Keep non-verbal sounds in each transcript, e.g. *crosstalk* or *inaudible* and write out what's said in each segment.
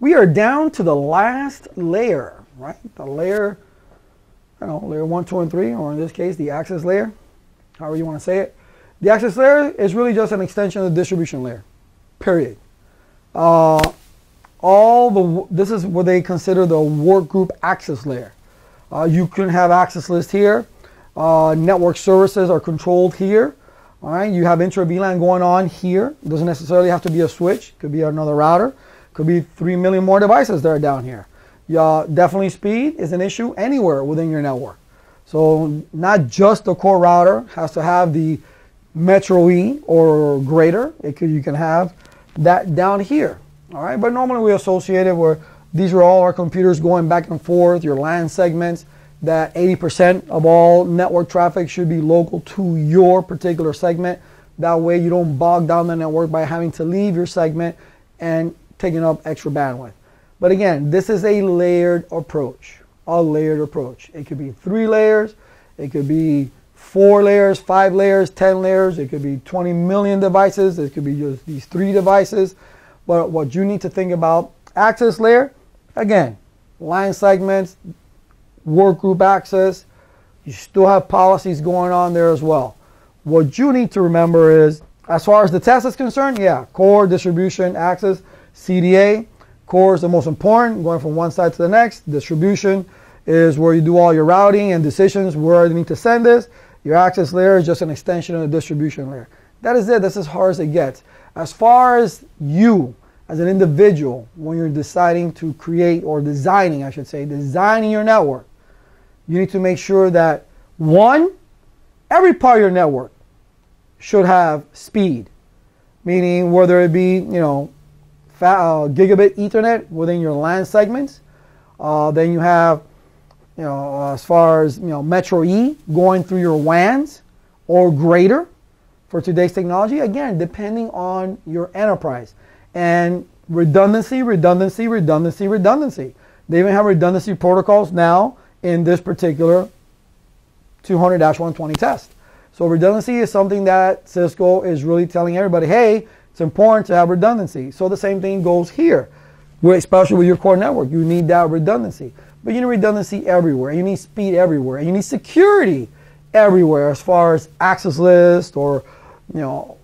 we are down to the last layer, right? The layer, I don't know, layer one, two, and three, or in this case, the access layer, however you want to say it. The access layer is really just an extension of the distribution layer, period. Uh, all the this is what they consider the work group access layer. Uh, you can have access list here. Uh, network services are controlled here. All right, you have intra VLAN going on here. It doesn't necessarily have to be a switch. It could be another router. Could be three million more devices that are down here. Yeah, definitely speed is an issue anywhere within your network. So not just the core router has to have the Metro E or greater. Could you can have that down here. All right, but normally we associate it where these are all our computers going back and forth, your LAN segments, that 80% of all network traffic should be local to your particular segment. That way you don't bog down the network by having to leave your segment and taking up extra bandwidth. But again, this is a layered approach, a layered approach. It could be three layers, it could be four layers, five layers, 10 layers, it could be 20 million devices, it could be just these three devices. But what you need to think about, access layer, again, LAN segments, work group access, you still have policies going on there as well. What you need to remember is, as far as the test is concerned, yeah, core, distribution, access, CDA. Core is the most important, going from one side to the next. Distribution is where you do all your routing and decisions where you need to send this. Your access layer is just an extension of the distribution layer. That is it. That's as hard as it gets. As far as you, as an individual, when you're deciding to create or designing, I should say, designing your network, you need to make sure that one, every part of your network should have speed, meaning whether it be, you know, uh, gigabit Ethernet within your LAN segments. Uh, then you have, you know, as far as you know, Metro E going through your WANs or greater for today's technology. Again, depending on your enterprise. And redundancy, redundancy, redundancy, redundancy. They even have redundancy protocols now in this particular 200-120 test. So redundancy is something that Cisco is really telling everybody, hey, it's important to have redundancy. So the same thing goes here, especially with your core network. You need that redundancy. But you need redundancy everywhere. You need speed everywhere. And you need security everywhere as far as access list or you know,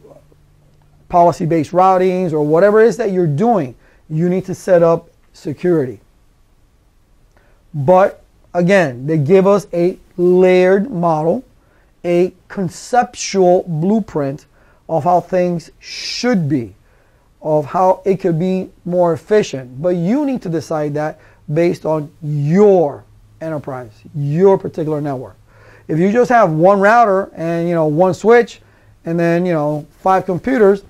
policy-based routings or whatever it is that you're doing, you need to set up security. But again, they give us a layered model, a conceptual blueprint of how things should be, of how it could be more efficient. But you need to decide that based on your enterprise, your particular network. If you just have one router and you know one switch, and then you know five computers,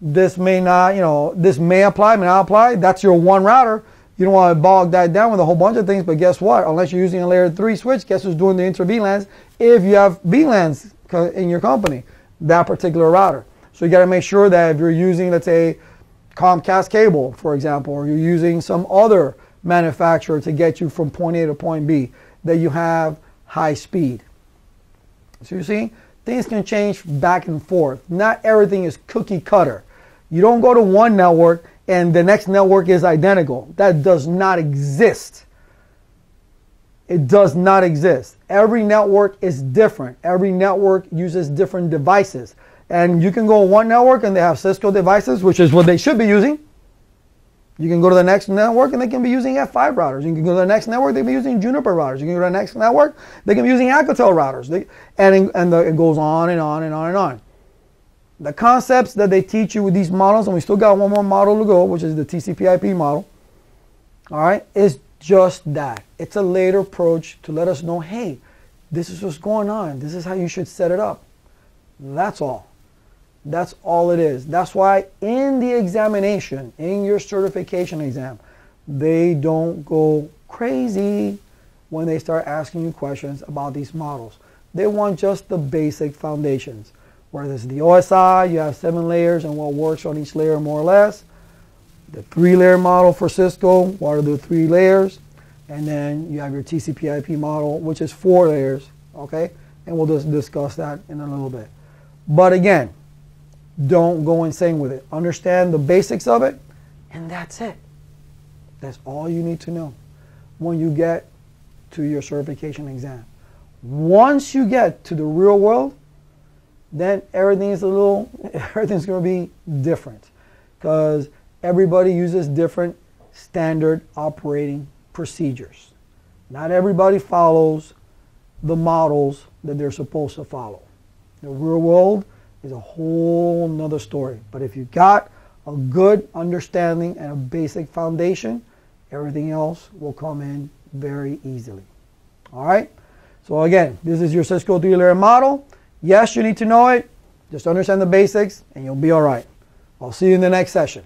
this may not, you know, this may apply, may not apply. That's your one router. You don't want to bog that down with a whole bunch of things, but guess what? Unless you're using a layer three switch, guess who's doing the inter VLANs? If you have VLANs in your company, that particular router. So you got to make sure that if you're using, let's say, Comcast cable, for example, or you're using some other manufacturer to get you from point A to point B, that you have high speed. So you see, things can change back and forth. Not everything is cookie cutter. You don't go to one network and the next network is identical. That does not exist. It does not exist. Every network is different. Every network uses different devices. And you can go on one network and they have Cisco devices, which is what they should be using. You can go to the next network and they can be using F5 routers. You can go to the next network, they can be using Juniper routers. You can go to the next network, they can be using Alcatel routers. They, and and the, it goes on and on and on and on. The concepts that they teach you with these models, and we still got one more model to go, which is the TCP/IP model. All right, is just that. It's a layered approach to let us know, hey, this is what's going on. This is how you should set it up. That's all. That's all it is. That's why in the examination, in your certification exam, they don't go crazy when they start asking you questions about these models. They want just the basic foundations. Where there's the OSI, you have seven layers and what works on each layer more or less. The three layer model for Cisco, what are the three layers? And then you have your TCP IP model, which is four layers, okay? And we'll just discuss that in a little bit. But again, don't go insane with it. Understand the basics of it, and that's it. That's all you need to know when you get to your certification exam. Once you get to the real world, then everything is a little, *laughs* everything's going to be different because everybody uses different standard operating procedures. Not everybody follows the models that they're supposed to follow. The real world is a whole nother story. But if you've got a good understanding and a basic foundation, everything else will come in very easily. All right? So again, this is your Cisco three-layer model. Yes, you need to know it. Just understand the basics and you'll be all right. I'll see you in the next session.